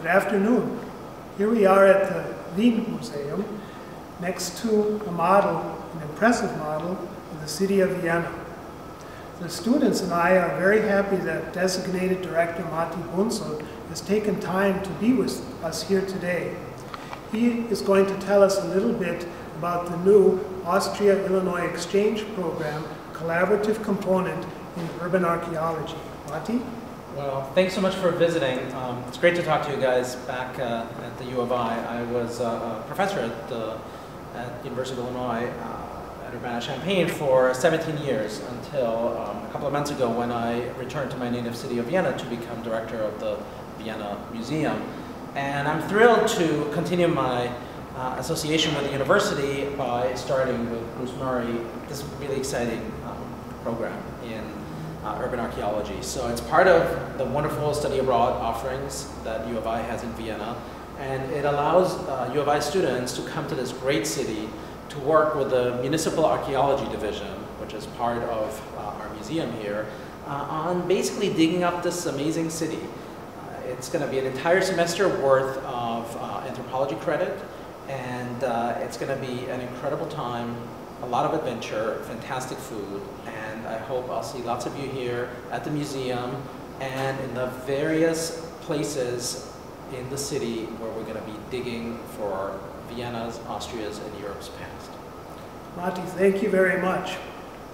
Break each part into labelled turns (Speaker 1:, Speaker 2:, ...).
Speaker 1: Good afternoon. Here we are at the Wien Museum next to a model, an impressive model of the city of Vienna. The students and I are very happy that designated director Matti Bunzl has taken time to be with us here today. He is going to tell us a little bit about the new Austria-Illinois Exchange Program collaborative component in urban archaeology. Mati?
Speaker 2: Well, thanks so much for visiting. Um, it's great to talk to you guys back uh, at the U of I. I was uh, a professor at the at University of Illinois uh, at Urbana-Champaign for 17 years until um, a couple of months ago when I returned to my native city of Vienna to become director of the Vienna Museum. And I'm thrilled to continue my uh, association with the university by starting with Bruce Murray, this really exciting um, program in uh, urban archaeology. So it's part of the wonderful study abroad offerings that U of I has in Vienna. And it allows uh, U of I students to come to this great city to work with the Municipal Archaeology Division, which is part of uh, our museum here, uh, on basically digging up this amazing city. Uh, it's going to be an entire semester worth of uh, anthropology credit, and it's going to be an incredible time a lot of adventure, fantastic food, and I hope I'll see lots of you here at the museum and in the various places in the city where we're going to be digging for Vienna's, Austria's, and Europe's past.
Speaker 1: Matti, thank you very much.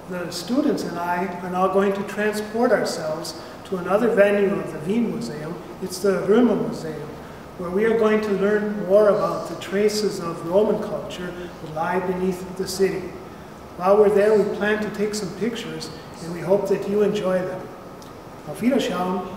Speaker 1: The students and I are now going to transport ourselves to another venue of the Wien Museum. It's the Römer Museum, where we are going to learn more about the traces of Roman culture that lie beneath the city. While we're there, we plan to take some pictures, and we hope that you enjoy them. Auf Wiederschauen!